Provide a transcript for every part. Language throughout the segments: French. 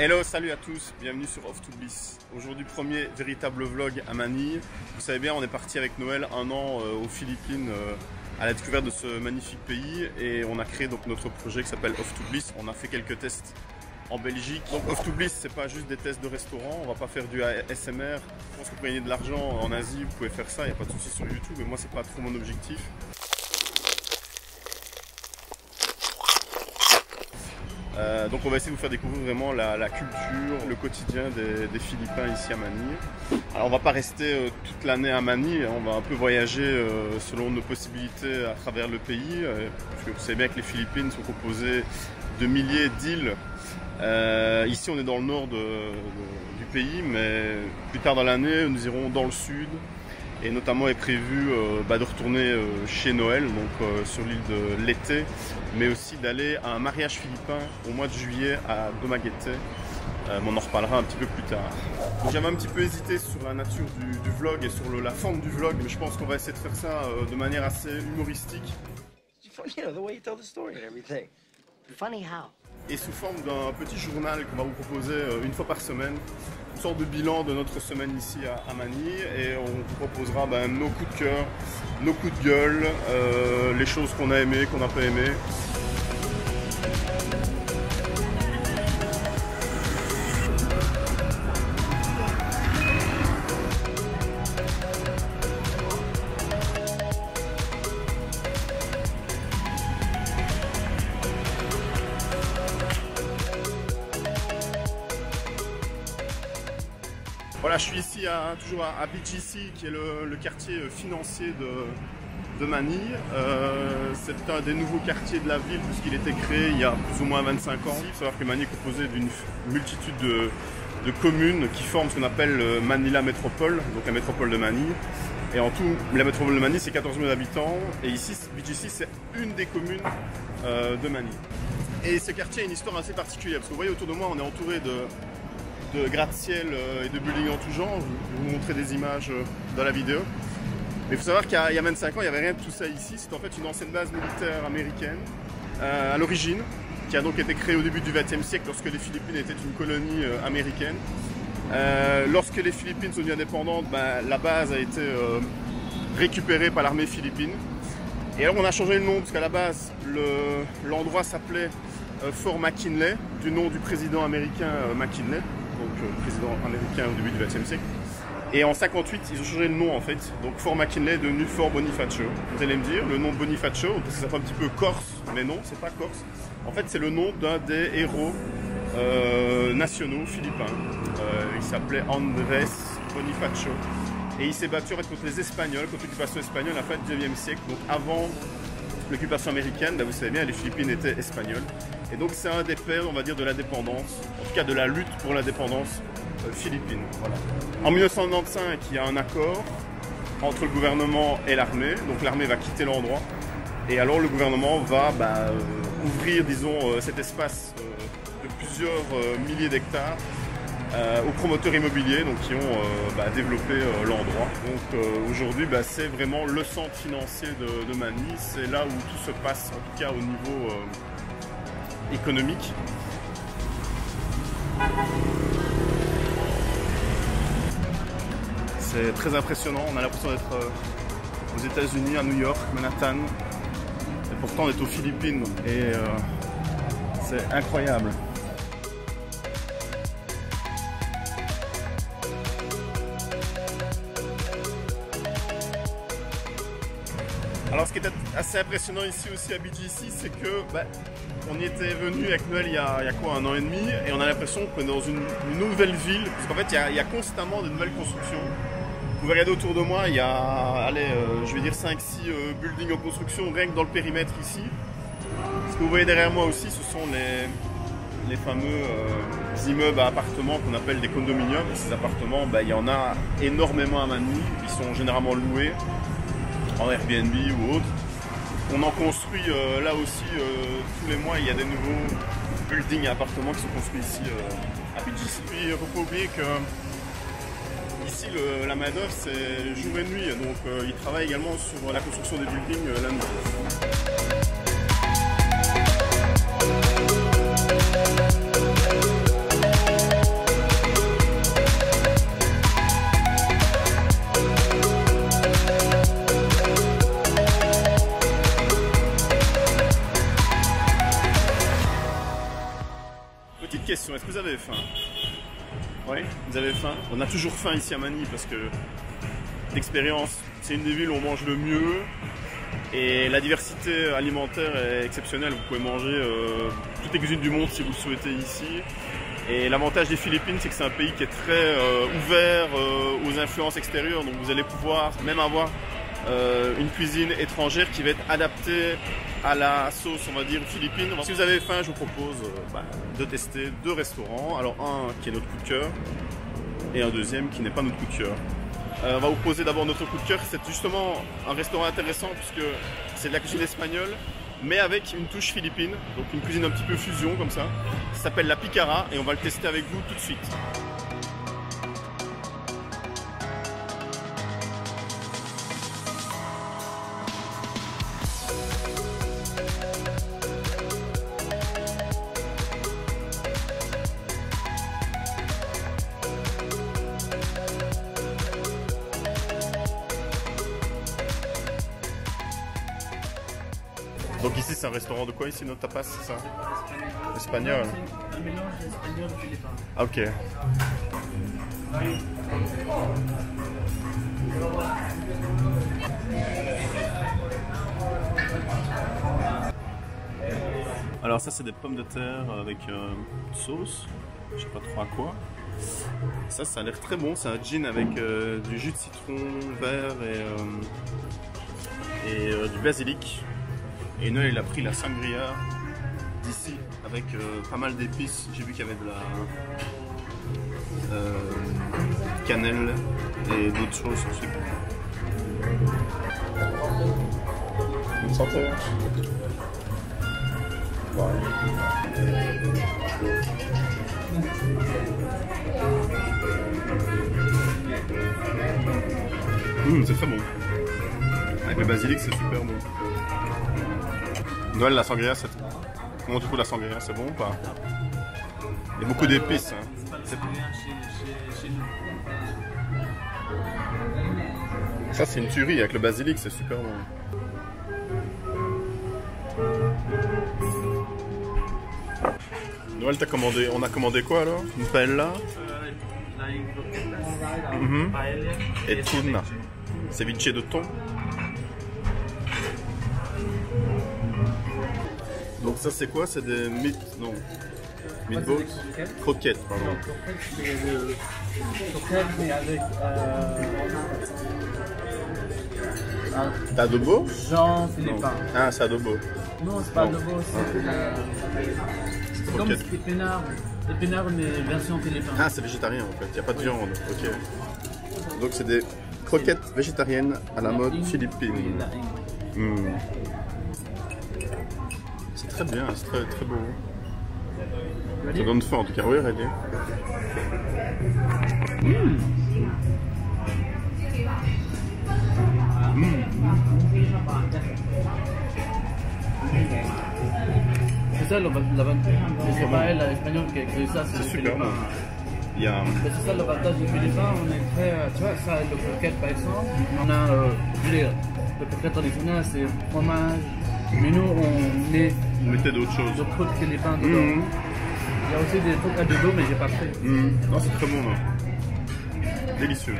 Hello, salut à tous, bienvenue sur Off to Bliss. Aujourd'hui, premier véritable vlog à Manille. Vous savez bien, on est parti avec Noël un an euh, aux Philippines euh, à la découverte de ce magnifique pays et on a créé donc notre projet qui s'appelle Off to Bliss. On a fait quelques tests en Belgique. Donc Off to Bliss, c'est pas juste des tests de restaurant, on va pas faire du ASMR. Je pense que vous gagnez de l'argent en Asie, vous pouvez faire ça, il n'y a pas de souci sur YouTube, mais moi c'est pas trop mon objectif. Euh, donc on va essayer de vous faire découvrir vraiment la, culture, le quotidien des, Philippins ici à Manille. Alors on va pas rester euh, toute l'année à Manille, on va un peu voyager euh, selon nos possibilités à travers le pays. parce que vous savez bien que les Philippines sont composées de milliers d'îles. ici on est dans le nord du pays, mais plus tard dans l'année nous irons dans le sud, et notamment est prévu euh, bah, de retourner euh, chez Noël, donc euh, sur l'île de l'été, mais aussi d'aller à un mariage philippin au mois de juillet à Domaguete. on en reparlera un petit peu plus tard. J'avais un petit peu hésité sur la nature du, vlog et sur la forme du vlog, mais je pense qu'on va essayer de faire ça de manière assez humoristique. Et sous forme d'un petit journal qu'on va vous proposer une fois par semaine, sorte de bilan de notre semaine ici à, Manille et on vous proposera ben, nos coups de cœur, nos coups de gueule, euh, les choses qu'on a aimées, qu'on n'a pas aimées. Voilà, je suis ici à, toujours à, BGC, qui est le, quartier financier de, Manille. Euh, c'est un des nouveaux quartiers de la ville puisqu'il était créé il y a plus ou moins 25 ans. Il faut savoir que Manille est composé d'une multitude de, communes qui forment ce qu'on appelle euh, Manila Métropole, donc la métropole de Manille. Et en tout, la métropole de Manille, c'est 14 000 habitants. Et ici, BGC, c'est une des communes euh, de Manille. Et ce quartier a une histoire assez particulière, parce que vous voyez autour de moi, on est entouré de, de gratte-ciel euh, et de buildings en tout genre. Je vais vous montrer des images euh, dans la vidéo. Mais il faut savoir qu'il y a 25 ans, il n'y avait rien de tout ça ici. C'est en fait une ancienne base militaire américaine euh, à l'origine, qui a donc été créée au début du XXe siècle lorsque les Philippines étaient une colonie américaine. lorsque les Philippines sont devenues indépendantes, ben, la base a été récupérée par l'armée philippine. Et alors on a changé le nom parce qu'à la base l'endroit s'appelait Fort McKinley, du nom du président américain McKinley euh, président américain au début du XXe siècle. Et en 58, ils ont changé le nom en fait. Donc Fort McKinley est devenu Fort Bonifacio. Vous allez me dire, le nom Bonifacio, parce ça fait un petit peu corse, mais non, c'est pas corse. En fait, c'est le nom d'un des héros euh, nationaux philippins. Euh, il s'appelait Andrés Bonifacio. Et il s'est battu contre les Espagnols, contre l'occupation espagnole à la fin du 19e siècle, donc avant l'occupation américaine, bah, vous savez bien, les Philippines étaient espagnoles. Et donc c'est un des pères, on va dire, de l'indépendance, en tout cas de la lutte pour l'indépendance euh, philippine. En 1995, il y a un accord entre le gouvernement et l'armée. Donc l'armée va quitter l'endroit. Et alors le gouvernement va bah, euh, ouvrir, disons, euh, cet espace de plusieurs milliers d'hectares aux promoteurs immobiliers donc, qui ont bah, développé l'endroit. Donc aujourd'hui, bah, c'est vraiment le centre financier de, de. C'est là où tout se passe, en tout cas au niveau économique. C'est très impressionnant, on a l'impression d'être euh, aux États-Unis, à New York, Manhattan. Et pourtant on est aux Philippines et euh, c'est incroyable. Alors ce qui est assez impressionnant ici aussi à BGC, c'est que bah, on y était venu avec Noël il y, a, quoi, un an et demi, et on a l'impression qu'on est dans une, nouvelle ville, parce qu'en fait il y, a, constamment de nouvelles constructions. Vous pouvez autour de moi, il y a, euh, je vais dire 5-6 euh, buildings en construction rien que dans le périmètre ici. Ce que vous voyez derrière moi aussi, ce sont les, fameux euh, immeubles à appartements qu'on appelle des condominiums. Ces appartements, bah, il y en a énormément à Manille, ils sont généralement loués en Airbnb ou autre. On en construit euh, là aussi euh, tous les mois, il y a des nouveaux buildings et appartements qui sont construits ici euh, à BGC. Puis il ne faut pas oublier que ici la main d'œuvre c'est jour et nuit, donc ils travaillent également sur la construction des buildings la nuit. Question, est-ce que vous avez faim Oui, vous avez faim On a toujours faim ici à Manille parce que d'expérience, c'est une des villes où on mange le mieux et la diversité alimentaire est exceptionnelle. Vous pouvez manger euh, toutes les cuisines du monde si vous le souhaitez ici. Et l'avantage des Philippines, c'est que c'est un pays qui est très euh, ouvert euh, aux influences extérieures. Donc vous allez pouvoir même avoir une cuisine étrangère qui va être adaptée à la sauce, on va dire, philippine. Si vous avez faim, je vous propose bah, de tester deux restaurants. Alors un qui est notre coup de cœur et un deuxième qui n'est pas notre coup de cœur. Euh, on va vous poser d'abord notre coup de cœur. C'est justement un restaurant intéressant puisque c'est de la cuisine espagnole, mais avec une touche philippine, donc une cuisine un petit peu fusion comme ça. Ça s'appelle la Picara et on va le tester avec vous tout de suite. Donc ici c'est un restaurant de quoi ici notre tapas c'est ça Espagnol. Un mélange. Ah, ok. Alors ça c'est des pommes de terre avec euh, sauce, je sais pas trop à quoi. Ça ça a l'air très bon, c'est un gin avec euh, du jus de citron vert et, euh, euh, du basilic. Et Noël il a pris la sangria d'ici avec euh, pas mal d'épices. J'ai vu qu'il y avait de la euh, cannelle et d'autres choses aussi. Bonne santé. Hum, c'est très bon. Avec le basilic, c'est super bon. Noël, la sangria, c'est. Comment tu trouves la sangria C'est bon ou pas Il y a beaucoup d'épices. hein. Ça, c'est une tuerie avec le basilic, c'est super bon. Noël, t'as commandé. On a commandé quoi alors Une paella Euh, Mhm. paella et tuna. Ceviche de thon. Donc ça c'est quoi? C'est des meat... Non. Meatballs? croquettes. Croquettes, pardon. Croquettes, c'est le croquettes, mais avec euh, Adobo? Non. philippin. Ah, c'est adobo. Non, c'est pas Non. beau, c'est euh, c'est comme Croquettes. épinards. Épinards, mais version philippine. Ah, c'est végétarien en fait, il n'y a pas de viande. Ok. Donc c'est des croquettes végétariennes à la mode philippine. Très bien, c'est très, très beau. Ça donne faim en tout cas, oui, ready. C'est ça le l'avantage. C'est pas elle, l'espagnol, qui a créé ça, c'est super bon. Il y a... C'est ça l'avantage des Philippins, on est très. euh, Tu vois, ça, le croquette par exemple, on a. Euh, le croquette traditionnel, c'est fromage. Mais nous, on met Vous mettez d'autres choses. le truc philippin dedans. Mhm. Il y a aussi des trucs à dos, mais j'ai pas fait. Hmm. Non, c'est très bon. non. Délicieux.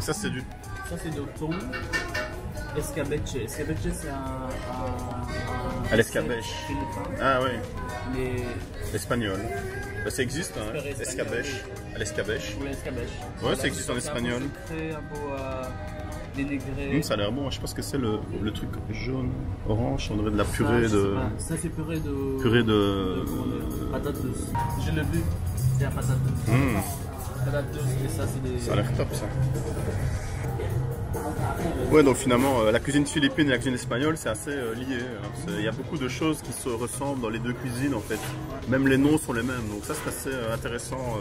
Ça, c'est du... Ça, c'est de thon. Escabeche. Escabeche, c'est un. un, un À l'escabeche. Ah oui, Mais. espagnol. Bah, ça existe, hein. Super espagnol. Escabeche. À l'escabeche. Ou l'escabeche. Ouais, ça existe en espagnol. C'est sucré, un peu Hum, ça a l'air bon. Je ce que c'est le, le truc jaune, orange. On dirait de la purée Ça, de... Ça, c'est purée de. Purée de... de Patate douce. Je l'ai vu. C'est la patate douce. Hum, Patate douce, et ça, c'est des. ça a l'air top ça. Ouais, donc finalement, euh, la cuisine philippine et la cuisine espagnole, c'est assez euh, lié. hein. Il y a beaucoup de choses qui se ressemblent dans les deux cuisines en fait. Même les noms sont les mêmes, donc ça c'est assez euh, intéressant.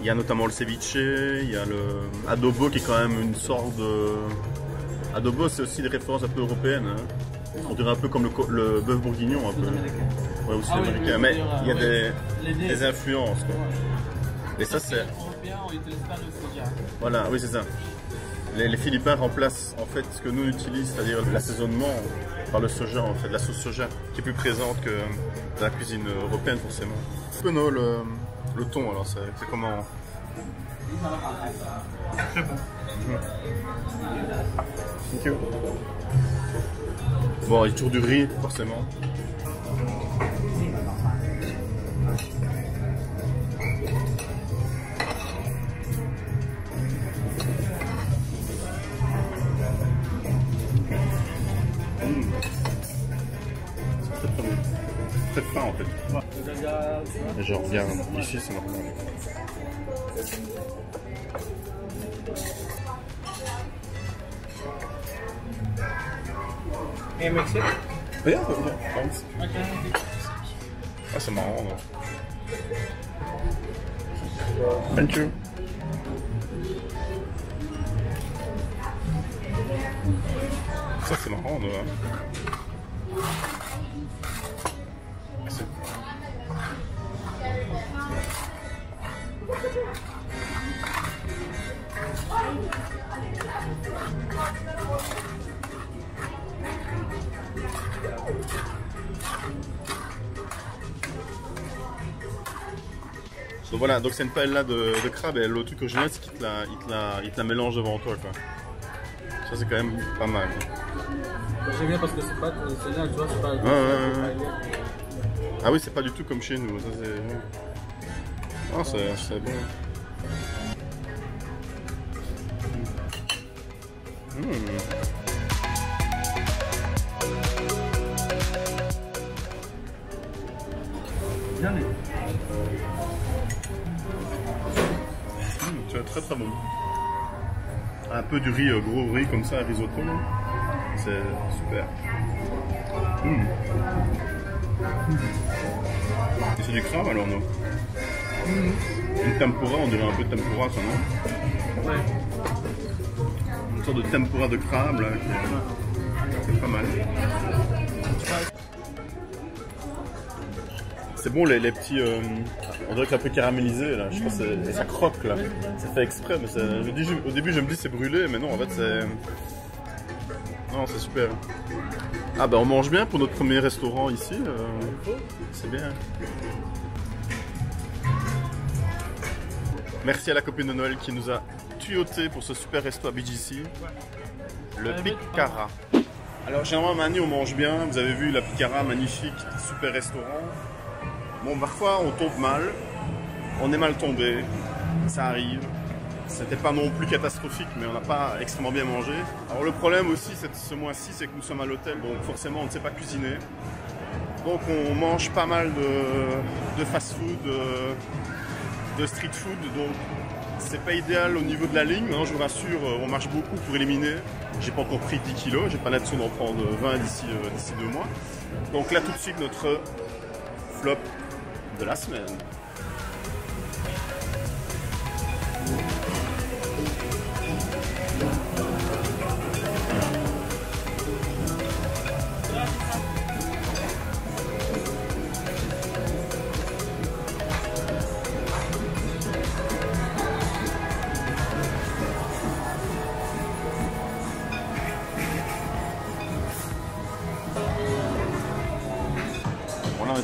Euh. Il y a notamment le ceviche, il y a le adobo qui est quand même une sorte de... Adobo c'est aussi des références un peu européennes. hein. On dirait un peu comme le, bœuf bourguignon un peu. Ouais, aussi Ah oui, américain. Mais dire, il y a ouais. des, des influences. Quoi. Et ça c'est... Voilà, oui c'est ça. Les, les Philippins remplacent en fait ce que nous on utilise, c'est-à-dire l'assaisonnement par le soja, en fait, la sauce soja, qui est plus présente que dans la cuisine européenne forcément. Penaud, le, le thon, alors c'est comment Très bon. Bon, il toujours du riz, forcément. C'est très bon. Très fin en fait. Je regarde, ici c'est normal. Et mix it. Yeah, yeah, thanks. Ah, c'est marrant, non Thank you. Ça, c'est marrant, non Donc voilà, donc c'est une paelle là de, de crabe et le truc original c'est qu'il te, la, il te, la, il te la mélange devant toi quoi. Ça c'est quand même pas mal. J'aime bien parce que c'est pas, c'est là, tu vois, c'est pas. ouais. Ah oui, c'est pas du tout comme chez nous. Ça c'est. Ah, c'est c'est bon. Mmh. Bien, Mmh, c'est très très bon. Un peu du riz, euh, gros riz comme ça, risotto. C'est super. Mmh. C'est du crabe alors non? Une tempura, on dirait un peu de tempura ça non? Ouais. Une sorte de tempura de crabe là. qui est- C'est pas mal. C'est bon les, les petits. euh, on dirait que c'est un peu caramélisé là. Je pense que et ça croque là. C'est fait exprès, mais je me dis, au début je me dis c'est brûlé, mais non en fait c'est. Non, c'est super. Ah bah on mange bien pour notre premier restaurant ici. euh, c'est bien. Merci à la copine de Noël qui nous a tuyauté pour ce super resto à BGC. Le Picara. Alors généralement à Mani on mange bien, vous avez vu la Picara magnifique, super restaurant. Bon parfois on tombe mal, on est mal tombé, ça arrive. C'était pas non plus catastrophique mais on n'a pas extrêmement bien mangé. Alors le problème aussi ce mois-ci c'est que nous sommes à l'hôtel donc forcément on ne sait pas cuisiner. Donc on mange pas mal de, de fast-food, euh, street food, donc c'est pas idéal au niveau de la ligne. Maintenant, je vous rassure, euh, on marche beaucoup pour éliminer. J'ai pas encore pris 10 kilos, j'ai pas l'intention d'en prendre 20 d'ici euh, d'ici deux mois. Donc là, tout de suite, notre flop de la semaine.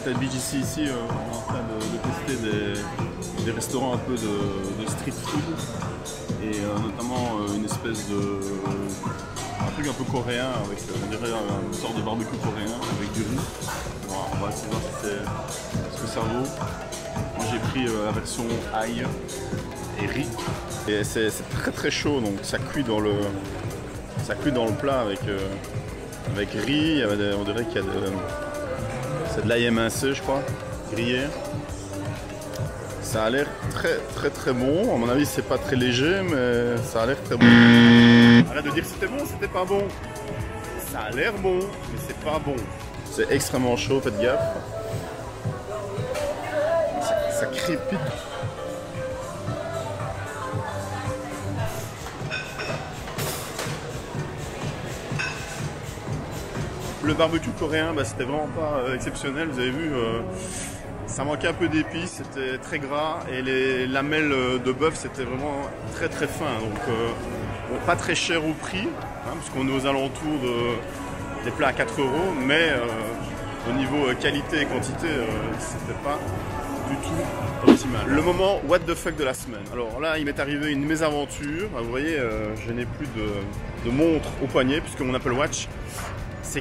À BGC ici, euh, on est en train de, tester des, restaurants un peu de, street food et euh, notamment euh, une espèce de. un truc un peu coréen avec, on dirait, une sorte de barbecue coréen avec du riz. On va essayer de voir ce que ça vaut. Moi j'ai pris la version ail et riz. Et c'est très très chaud donc ça cuit dans le, ça cuit dans le plat avec, avec riz. On dirait qu'il y a de, c'est de émincé, je crois, grillé. Ça a l'air très très très bon. À mon avis, c'est pas très léger, mais ça a l'air très bon. Arrête de dire c'était bon, c'était pas bon. Ça a l'air bon, mais c'est pas bon. C'est extrêmement chaud, faites gaffe. Ça, ça crépite. Le barbecue coréen, bah, c'était vraiment pas euh, exceptionnel. Vous avez vu, euh, ça manquait un peu d'épices, c'était très gras et les lamelles euh, de bœuf c'était vraiment très très fin. Donc euh, Bon, pas très cher au prix, hein, puisqu'on est aux alentours de, des plats à 4 euros, mais au niveau qualité et quantité, c'était pas du tout optimal. Le moment what the fuck de la semaine. Alors là, il m'est arrivé une mésaventure. Vous voyez, je n'ai plus de, montre au poignet puisque mon Apple Watch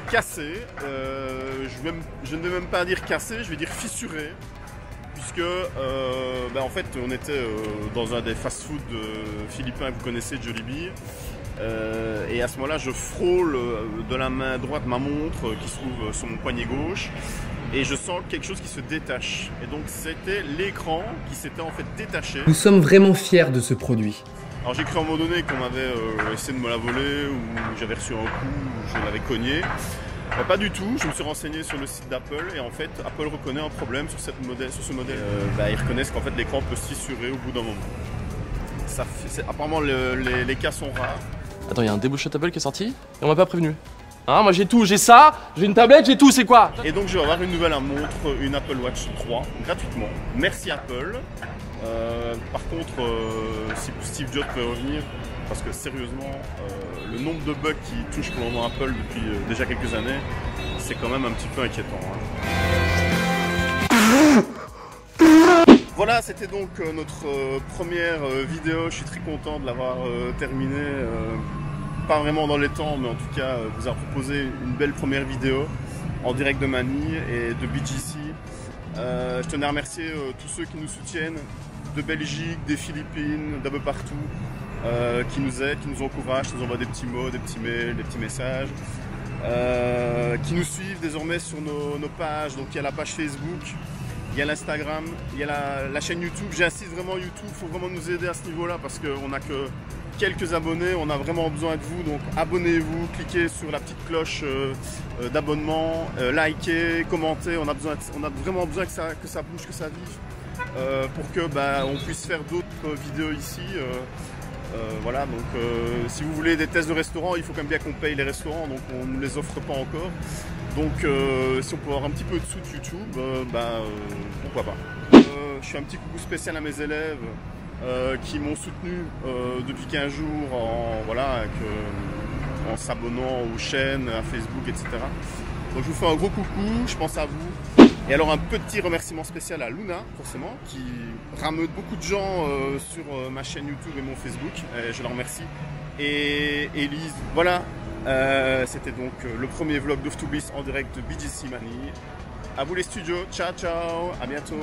cassé. je, je, ne vais même pas dire cassé, je vais dire fissuré puisque euh, bah, en fait on était euh, dans un des fast-food philippins que vous connaissez, Jollibee. Euh, et à ce moment-là, je frôle de la main droite ma montre qui se trouve sur mon poignet gauche et je sens quelque chose qui se détache. Et donc c'était l'écran qui s'était en fait détaché. Nous sommes vraiment fiers de ce produit. Alors j'ai cru à un moment donné qu'on m'avait essayé de me la voler ou j'avais reçu un coup, ou je l'avais cogné. Euh, pas du tout, je me suis renseigné sur le site d'Apple et en fait Apple reconnaît un problème sur, cette modèle, sur ce modèle. Euh, bah, ils reconnaissent qu'en fait l'écran peut se fissurer au bout d'un moment. Ça apparemment les, cas sont rares. Attends, il y a un débouché Apple qui est sorti et on m'a pas prévenu. Hein, moi j'ai tout, j'ai ça, j'ai une tablette, j'ai tout, c'est quoi? Et donc je vais avoir une nouvelle montre, une Apple Watch 3, gratuitement. Merci Apple. Euh, par contre, si Steve Jobs peut revenir, parce que sérieusement, euh, le nombre de bugs qui touchent pour le moment Apple depuis euh, déjà quelques années, c'est quand même un petit peu inquiétant. Hein. Voilà, c'était donc euh, notre première vidéo. Je suis très content de l'avoir terminée. pas vraiment dans les temps, mais en tout cas, vous avoir proposé une belle première vidéo en direct de Manille et de BGC. Je tenais à remercier tous ceux qui nous soutiennent de Belgique, des Philippines, d'un peu partout. Euh, qui nous aident, qui nous encouragent, qui nous envoient des petits mots, des petits mails, des petits messages, euh, qui nous suivent désormais sur nos, pages. Donc il y a la page Facebook, il y a l'Instagram, il y a la, chaîne YouTube. J'insiste vraiment YouTube, il faut vraiment nous aider à ce niveau-là parce qu'on n'a que quelques abonnés, on a vraiment besoin de vous. Donc abonnez-vous, cliquez sur la petite cloche euh, d'abonnement, likez, commentez. On a, besoin, on a vraiment besoin que ça, que ça bouge, que ça vive. pour que bah, on puisse faire d'autres vidéos ici. Euh, voilà, donc euh, si vous voulez des tests de restaurants, il faut quand même bien qu'on paye les restaurants, donc on ne les offre pas encore. Donc euh, si on peut avoir un petit peu de sous de YouTube, bah, pourquoi pas. je fais un petit coucou spécial à mes élèves qui m'ont soutenu depuis 15 jours en, voilà, en s'abonnant aux chaînes, à Facebook, etc. Donc je vous fais un gros coucou, je pense à vous. Et alors un petit remerciement spécial à Luna, forcément, qui rameute beaucoup de gens euh, sur euh, ma chaîne YouTube et mon Facebook. je la remercie. Et Elise, voilà, euh, c'était donc le premier vlog Bliss en direct de BGC Money. À vous les studios, ciao ciao, à bientôt.